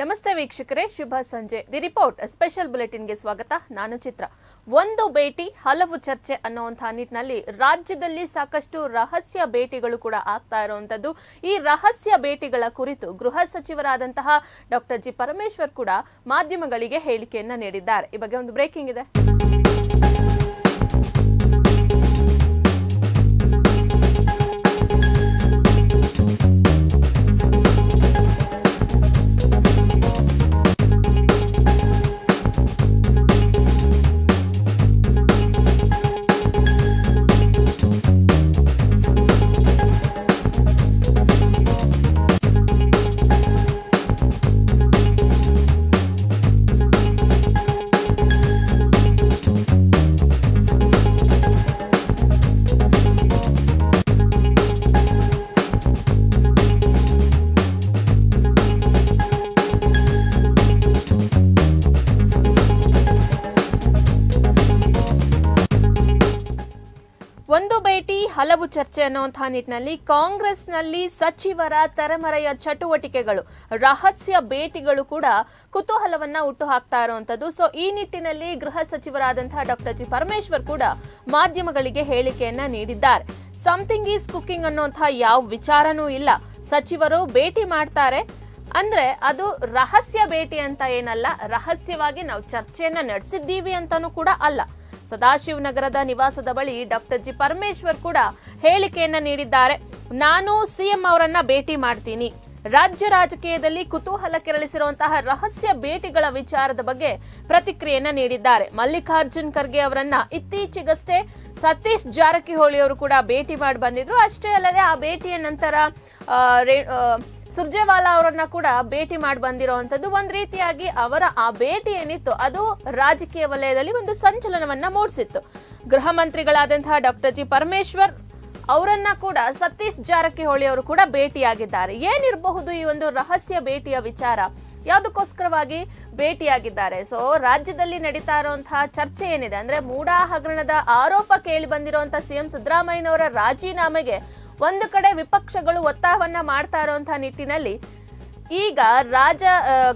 ನಮಸ್ತೆ ವೀಕ್ಷಕರೇ, ಶುಭ ಸಂಜೆ. ದಿ ರಿಪೋರ್ಟ್, ಸ್ಪೆಷಲ್ ಬುಲೆಟಿನ್ಗೆ ಸ್ವಾಗತ. ನಾನು ಚಿತ್ರ. ಒಂದು ಭೇಟಿ, ಹಲವು ಚರ್ಚೆ ಅನ್ನುವಂತಹ ನಿಟ್ಟಿನಲ್ಲಿ ರಾಜ್ಯದಲ್ಲಿ ಸಾಕಷ್ಟು ರಹಸ್ಯ ಭೇಟಿಗಳು ಕೂಡ ಆಗ್ತಾ ಇರುವಂತದ್ದು ಈ ರಹಸ್ಯ ಭೇಟಿಗಳ ಕುರಿತು ಗೃಹ ಸಚಿವರಾದಂತಹ ಡಾಕ್ಟರ್ ಜಿ ಪರಮೇಶ್ವರ್ ಕೂಡ ಮಾಧ್ಯಮಗಳಿಗೆ ಹೇಳಿಕೆಯನ್ನ ನೀಡಿದ್ದಾರೆ. ಈ ಬಗ್ಗೆ ಒಂದು ಬ್ರೇಕಿಂಗ್ ಇದೆ. ಒಂದು ಹಲವು ಚರ್ಚೆ ಅನ್ನುವಂತಹ ನಿಟ್ಟಿನಲ್ಲಿ ಕಾಂಗ್ರೆಸ್ನಲ್ಲಿ ಸಚಿವರ ತೆರೆಮರೆಯ ಚಟುವಟಿಕೆಗಳು, ರಹಸ್ಯ ಭೇಟಿಗಳು ಕೂಡ ಕುತೂಹಲವನ್ನ ಹುಟ್ಟು ಹಾಕ್ತಾ ಇರುವಂತದ್ದು ಸೊ ಈ ನಿಟ್ಟಿನಲ್ಲಿ ಗೃಹ ಸಚಿವರಾದಂತಹ ಡಾಕ್ಟರ್ ಜಿ. ಪರಮೇಶ್ವರ್ ಕೂಡ ಮಾಧ್ಯಮಗಳಿಗೆ ಹೇಳಿಕೆಯನ್ನ ನೀಡಿದ್ದಾರೆ. ಸಮಥಿಂಗ್ ಈಸ್ ಕುಕಿಂಗ್ ಅನ್ನುವಂತಹ ಯಾವ ವಿಚಾರನೂ ಇಲ್ಲ. ಸಚಿವರು ಭೇಟಿ ಮಾಡ್ತಾರೆ. ಅಂದ್ರೆ ಅದು ರಹಸ್ಯ ಭೇಟಿ ಅಂತ ಏನಲ್ಲ, ರಹಸ್ಯವಾಗಿ ನಾವು ಚರ್ಚೆಯನ್ನ ನಡೆಸಿದ್ದೀವಿ ಅಂತಾನೂ ಕೂಡ ಅಲ್ಲ. ಸದಾಶಿವನಗರದ ನಿವಾಸದ ಬಳಿ ಡಾಕ್ಟರ್ ಜಿ ಪರಮೇಶ್ವರ್ ಕೂಡ ಹೇಳಿಕೆಯನ್ನ ನೀಡಿದ್ದಾರೆ. ನಾನು ಸಿಎಂ ಅವರನ್ನ ಭೇಟಿ ಮಾಡ್ತೀನಿ. ರಾಜ್ಯ ರಾಜಕೀಯದಲ್ಲಿ ಕುತೂಹಲ ಕೆರಳಿಸಿರುವಂತಹ ರಹಸ್ಯ ಭೇಟಿಗಳ ವಿಚಾರದ ಬಗ್ಗೆ ಪ್ರತಿಕ್ರಿಯೆಯನ್ನ ನೀಡಿದ್ದಾರೆ. ಮಲ್ಲಿಕಾರ್ಜುನ್ ಖರ್ಗೆ ಅವರನ್ನ ಇತ್ತೀಚೆಗಷ್ಟೇ ಸತೀಶ್ ಜಾರಕಿಹೊಳಿ ಅವರು ಕೂಡ ಭೇಟಿ ಮಾಡಿ ಬಂದಿದ್ರು. ಅಷ್ಟೇ ಅಲ್ಲದೆ ಆ ಭೇಟಿಯ ನಂತರ ಸುರ್ಜೇವಾಲಾ ಅವರನ್ನ ಕೂಡ ಭೇಟಿ ಮಾಡಿ ಬಂದಿರುವಂತದ್ದು ಒಂದ್ ರೀತಿಯಾಗಿ ಅವರ ಆ ಭೇಟಿ ಏನಿತ್ತು, ಅದು ರಾಜಕೀಯ ವಲಯದಲ್ಲಿ ಒಂದು ಸಂಚಲನವನ್ನ ಮೂಡಿಸಿತ್ತು. ಗೃಹ ಮಂತ್ರಿಗಳಾದಂತಹ ಡಾಕ್ಟರ್ ಜಿ ಪರಮೇಶ್ವರ್ ಅವರನ್ನ ಕೂಡ ಸತೀಶ್ ಜಾರಕಿಹೊಳಿ ಅವರು ಕೂಡ ಭೇಟಿಯಾಗಿದ್ದಾರೆ. ಏನಿರಬಹುದು ಈ ಒಂದು ರಹಸ್ಯ ಭೇಟಿಯ ವಿಚಾರ? ಯಾವುದಕ್ಕೋಸ್ಕರವಾಗಿ ಭೇಟಿಯಾಗಿದ್ದಾರೆ? ಸೊ ರಾಜ್ಯದಲ್ಲಿ ನಡೀತಾ ಇರುವಂತಹ ಚರ್ಚೆ ಏನಿದೆ? ಅಂದ್ರೆ ಮೂಡಾ ಹಗರಣದ ಆರೋಪ ಕೇಳಿ ಬಂದಿರುವಂತಹ ಸಿಎಂ ಸಿದ್ದರಾಮಯ್ಯನವರ ರಾಜೀನಾಮೆಗೆ ಒಂದು ಕಡೆ ವಿಪಕ್ಷಗಳು ಒತ್ತಾಯವನ್ನ ಮಾಡ್ತಾ ಇರುವಂತಹ ನಿಟ್ಟಿನಲ್ಲಿ ಈಗ ರಾಜ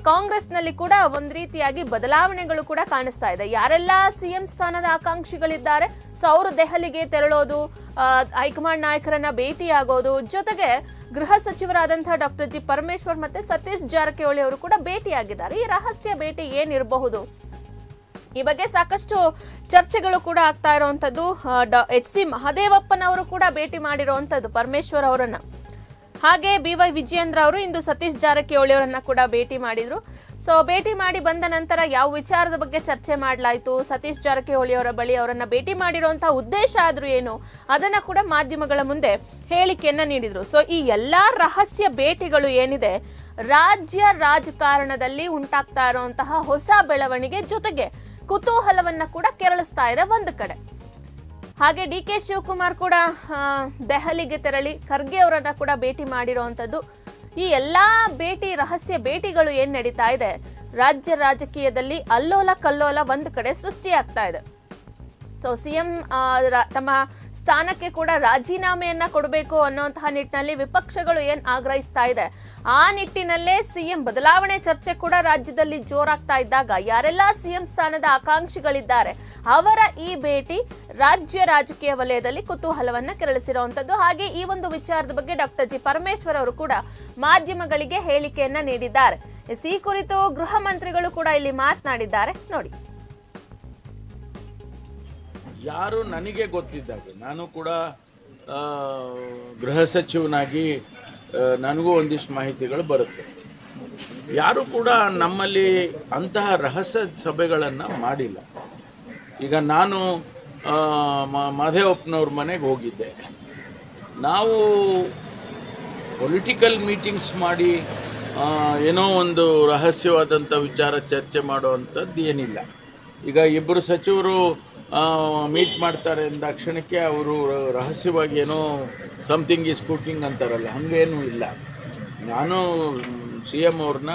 ಕಾಂಗ್ರೆಸ್ನಲ್ಲಿ ಕೂಡ ಒಂದ್ ರೀತಿಯಾಗಿ ಬದಲಾವಣೆಗಳು ಕೂಡ ಕಾಣಿಸ್ತಾ ಇದೆ. ಯಾರೆಲ್ಲ ಸಿಎಂ ಸ್ಥಾನದ ಆಕಾಂಕ್ಷಿಗಳಿದ್ದಾರೆ, ಸೊ ಅವರು ದೆಹಲಿಗೆ ತೆರಳೋದು ಹೈಕಮಾಂಡ್ ನಾಯಕರನ್ನ ಭೇಟಿಯಾಗೋದು, ಜೊತೆಗೆ ಗೃಹ ಸಚಿವರಾದಂತಹ ಡಾಕ್ಟರ್ ಜಿ ಪರಮೇಶ್ವರ್ ಮತ್ತೆ ಸತೀಶ್ ಜಾರಕಿಹೊಳಿ ಅವರು ಕೂಡ ಭೇಟಿಯಾಗಿದ್ದಾರೆ. ಈ ರಹಸ್ಯ ಭೇಟಿ ಏನಿರಬಹುದು? ಈ ಬಗ್ಗೆ ಸಾಕಷ್ಟು ಚರ್ಚೆಗಳು ಕೂಡ ಆಗ್ತಾ ಇರುವಂತದ್ದು ಎಚ್ ಸಿ ಮಹದೇವಪ್ಪನವರು ಕೂಡ ಭೇಟಿ ಮಾಡಿರುವಂತದ್ದು ಪರಮೇಶ್ವರ್ ಅವರನ್ನ. ಹಾಗೆ ಬಿ ವೈ ವಿಜಯೇಂದ್ರ ಅವರು ಇಂದು ಸತೀಶ್ ಜಾರಕಿಹೊಳಿ ಅವರನ್ನ ಕೂಡ ಭೇಟಿ ಮಾಡಿದ್ರು. ಸೊ, ಭೇಟಿ ಮಾಡಿ ಬಂದ ನಂತರ ಯಾವ ವಿಚಾರದ ಬಗ್ಗೆ ಚರ್ಚೆ ಮಾಡಲಾಯಿತು, ಸತೀಶ್ ಜಾರಕಿಹೊಳಿ ಅವರ ಬಳಿ ಅವರನ್ನ ಭೇಟಿ ಮಾಡಿರುವಂತಹ ಉದ್ದೇಶ ಆದ್ರೂ ಏನು, ಅದನ್ನ ಕೂಡ ಮಾಧ್ಯಮಗಳ ಮುಂದೆ ಹೇಳಿಕೆಯನ್ನ ನೀಡಿದ್ರು. ಸೊ, ಈ ಎಲ್ಲಾ ರಹಸ್ಯ ಭೇಟಿಗಳು ಏನಿದೆ, ರಾಜ್ಯ ರಾಜಕಾರಣದಲ್ಲಿ ಉಂಟಾಗ್ತಾ ಇರುವಂತಹ ಹೊಸ ಬೆಳವಣಿಗೆ ಜೊತೆಗೆ ಕುತೂಹಲವನ್ನ ಕೂಡ ಕೆರಳಿಸ್ತಾ ಇದೆ ಒಂದು ಕಡೆ. ಹಾಗೆ ಡಿ ಕೆ ಶಿವಕುಮಾರ್ ಕೂಡ ದೆಹಲಿಗೆ ತೆರಳಿ ಖರ್ಗೆ ಅವರನ್ನ ಕೂಡ ಭೇಟಿ ಮಾಡಿರುವಂತದ್ದು. ಈ ಎಲ್ಲಾ ಭೇಟಿ, ರಹಸ್ಯ ಭೇಟಿಗಳು ಏನ್ ನಡೀತಾ ಇದೆ? ರಾಜ್ಯ ರಾಜಕೀಯದಲ್ಲಿ ಅಲ್ಲೋಲ ಕಲ್ಲೋಲ ಒಂದು ಕಡೆ ಸೃಷ್ಟಿಯಾಗ್ತಾ ಇದೆ. ಸೊ ಸಿಎಂ ತಮ್ಮ ಸ್ಥಾನಕ್ಕೆ ಕೂಡ ರಾಜೀನಾಮೆಯನ್ನ ಕೊಡಬೇಕು ಅನ್ನುವಂತಹ ನಿಟ್ಟಿನಲ್ಲಿ ವಿಪಕ್ಷಗಳು ಏನ್ ಆಗ್ರಹಿಸ್ತಾ ಇದೆ? ಆ ನಿಟ್ಟಿನಲ್ಲೇ ಸಿಎಂ ಬದಲಾವಣೆ ಚರ್ಚೆ ಕೂಡ ರಾಜ್ಯದಲ್ಲಿ ಜೋರಾಗ್ತಾ ಇದ್ದಾಗ ಯಾರೆಲ್ಲ ಸಿಎಂ ಸ್ಥಾನದ ಆಕಾಂಕ್ಷಿಗಳಿದ್ದಾರೆ, ಅವರ ಈ ಭೇಟಿ ರಾಜ್ಯ ರಾಜಕೀಯ ವಲಯದಲ್ಲಿ ಕುತೂಹಲವನ್ನ ಕೆರಳಿಸಿರುವಂತದ್ದು ಹಾಗೆ ಈ ಒಂದು ವಿಚಾರದ ಬಗ್ಗೆ ಡಾಕ್ಟರ್ ಜಿ ಪರಮೇಶ್ವರ್ ಅವರು ಕೂಡ ಮಾಧ್ಯಮಗಳಿಗೆ ಹೇಳಿಕೆಯನ್ನ ನೀಡಿದ್ದಾರೆ. ಈ ಕುರಿತು ಗೃಹ ಮಂತ್ರಿಗಳು ಕೂಡ ಇಲ್ಲಿ ಮಾತನಾಡಿದ್ದಾರೆ. ನೋಡಿ. ಯಾರು ನನಗೆ ಗೊತ್ತಿದ್ದಾಗ, ನಾನು ಕೂಡ ಗೃಹ ಸಚಿವನಾಗಿ ನನಗೂ ಒಂದಿಷ್ಟು ಮಾಹಿತಿಗಳು ಬರುತ್ತೆ. ಯಾರು ಕೂಡ ನಮ್ಮಲ್ಲಿ ಅಂತಹ ರಹಸ್ಯ ಸಭೆಗಳನ್ನು ಮಾಡಿಲ್ಲ. ಈಗ ನಾನು ಮಾಧೇವಪ್ಪನವ್ರ ಮನೆಗೆ ಹೋಗಿದ್ದೆ. ನಾವು ಪೊಲಿಟಿಕಲ್ ಮೀಟಿಂಗ್ಸ್ ಮಾಡಿ ಏನೋ ಒಂದು ರಹಸ್ಯವಾದಂಥ ವಿಚಾರ ಚರ್ಚೆ ಮಾಡುವಂಥದ್ದು ಏನಿಲ್ಲ. ಈಗ ಇಬ್ಬರು ಸಚಿವರು ಮೀಟ್ ಮಾಡ್ತಾರೆ ಅಂದ ಕ್ಷಣಕ್ಕೆ ಅವರು ರಹಸ್ಯವಾಗಿ ಏನೋ ಸಮಥಿಂಗ್ ಈಸ್ ಕುಕಿಂಗ್ ಅಂತಾರಲ್ಲ, ಹಾಗೇನೂ ಇಲ್ಲ. ನಾನು ಸಿ ಎಂ ಅವ್ರನ್ನ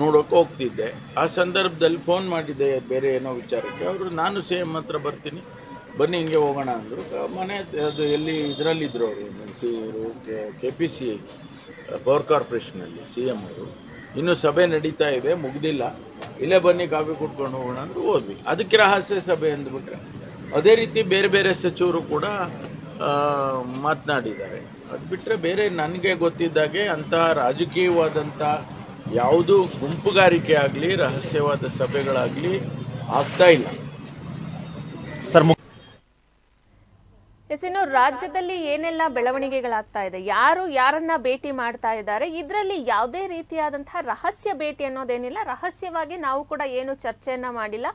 ನೋಡೋಕೆ ಹೋಗ್ತಿದ್ದೆ. ಆ ಸಂದರ್ಭದಲ್ಲಿ ಫೋನ್ ಮಾಡಿದ್ದೆ, ಬೇರೆ ಏನೋ ವಿಚಾರಕ್ಕೆ. ಅವರು, ನಾನು ಸಿ ಎಂ ಹತ್ರ ಬರ್ತೀನಿ, ಬನ್ನಿ ಹಿಂಗೆ ಹೋಗೋಣ ಅಂದರು. ಮನೆ ಅದು ಎಲ್ಲಿ ಇದರಲ್ಲಿದ್ದರು ಅವರು C K P C power ಕಾರ್ಪೊರೇಷನಲ್ಲಿ C M ಅವರು. ಇನ್ನೂ ಸಭೆ ನಡೀತಾ ಇದೆ, ಮುಗ್ದಿಲ್ಲ. ಇಲ್ಲೇ ಬನ್ನಿ, ಕಾಫಿ ಕುಟ್ಕೊಂಡು ಹೋಗೋಣ ಅಂದ್ರೆ ಹೋದ್ವಿ. ಅದಕ್ಕೆ ರಹಸ್ಯ ಸಭೆ ಅಂದ್ಬಿಟ್ರೆ. ಅದೇ ರೀತಿ ಬೇರೆ ಬೇರೆ ಸಚಿವರು ಕೂಡ ಮಾತನಾಡಿದ್ದಾರೆ. ಅದು ಬಿಟ್ಟರೆ ಬೇರೆ ನನಗೆ ಗೊತ್ತಿದ್ದಾಗೆ ಅಂತಹ ರಾಜಕೀಯವಾದಂಥ ಯಾವುದೂ ಗುಂಪುಗಾರಿಕೆ ಆಗಲಿ, ರಹಸ್ಯವಾದ ಸಭೆಗಳಾಗಲಿ ಆಗ್ತಾ ಇಲ್ಲ. ಎಸ್, ಇನ್ನು ರಾಜ್ಯದಲ್ಲಿ ಏನೆಲ್ಲ ಬೆಳವಣಿಗೆಗಳಾಗ್ತಾ ಇದೆ? ಯಾರು ಯಾರನ್ನ ಭೇಟಿ ಮಾಡ್ತಾ ಇದ್ದಾರೆ? ಇದರಲ್ಲಿ ಯಾವುದೇ ರೀತಿಯಾದಂತಹ ರಹಸ್ಯ ಭೇಟಿ ಅನ್ನೋದೇನಿಲ್ಲ. ರಹಸ್ಯವಾಗಿ ನಾವು ಕೂಡ ಏನು ಚರ್ಚೆಯನ್ನ ಮಾಡಿಲ್ಲ.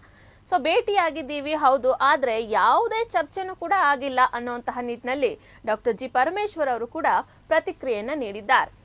ಸೊ, ಭೇಟಿಯಾಗಿದ್ದೀವಿ, ಹೌದು. ಆದ್ರೆ ಯಾವುದೇ ಚರ್ಚೆನೂ ಕೂಡ ಆಗಿಲ್ಲ ಅನ್ನುವಂತಹ ನಿಟ್ಟಿನಲ್ಲಿ ಡಾಕ್ಟರ್ ಜಿ. ಪರಮೇಶ್ವರ್ ಅವರು ಕೂಡ ಪ್ರತಿಕ್ರಿಯೆಯನ್ನ ನೀಡಿದ್ದಾರೆ.